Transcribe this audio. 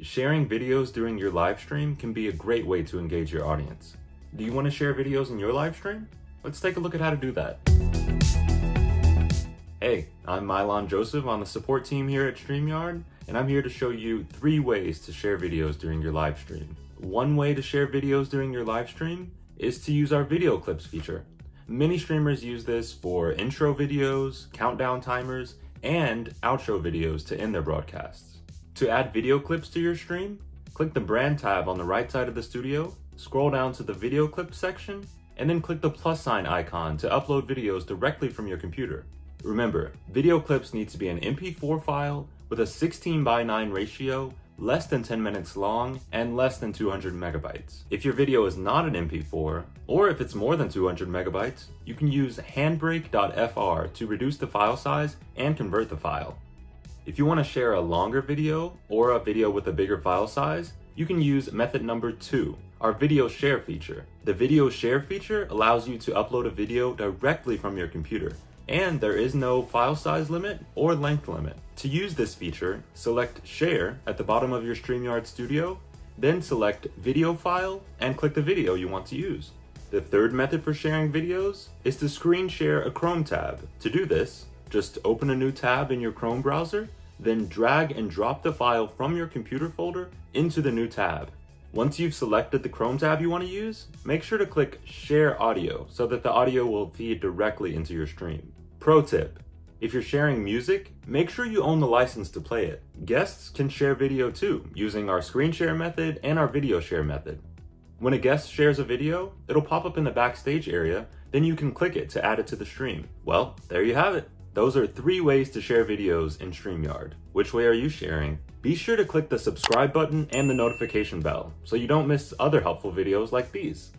Sharing videos during your live stream can be a great way to engage your audience. Do you want to share videos in your live stream? Let's take a look at how to do that. Hey, I'm Mylon Joseph on the support team here at StreamYard, and I'm here to show you three ways to share videos during your live stream. One way to share videos during your live stream is to use our video clips feature. Many streamers use this for intro videos, countdown timers, and outro videos to end their broadcasts. To add video clips to your stream, click the brand tab on the right side of the studio, scroll down to the video clip section, and then click the plus sign icon to upload videos directly from your computer. Remember, video clips need to be an MP4 file with a 16 by 9 ratio less than 10 minutes long, and less than 200 megabytes. If your video is not an MP4, or if it's more than 200 megabytes, you can use handbrake.fr to reduce the file size and convert the file. If you want to share a longer video or a video with a bigger file size, you can use method number two, our video share feature. The video share feature allows you to upload a video directly from your computer and there is no file size limit or length limit. To use this feature, select Share at the bottom of your StreamYard Studio, then select Video File and click the video you want to use. The third method for sharing videos is to screen share a Chrome tab. To do this, just open a new tab in your Chrome browser, then drag and drop the file from your computer folder into the new tab. Once you've selected the Chrome tab you want to use, make sure to click Share Audio so that the audio will feed directly into your stream. Pro tip, if you're sharing music, make sure you own the license to play it. Guests can share video too, using our screen share method and our video share method. When a guest shares a video, it'll pop up in the backstage area, then you can click it to add it to the stream. Well, there you have it. Those are three ways to share videos in StreamYard. Which way are you sharing? Be sure to click the subscribe button and the notification bell so you don't miss other helpful videos like these.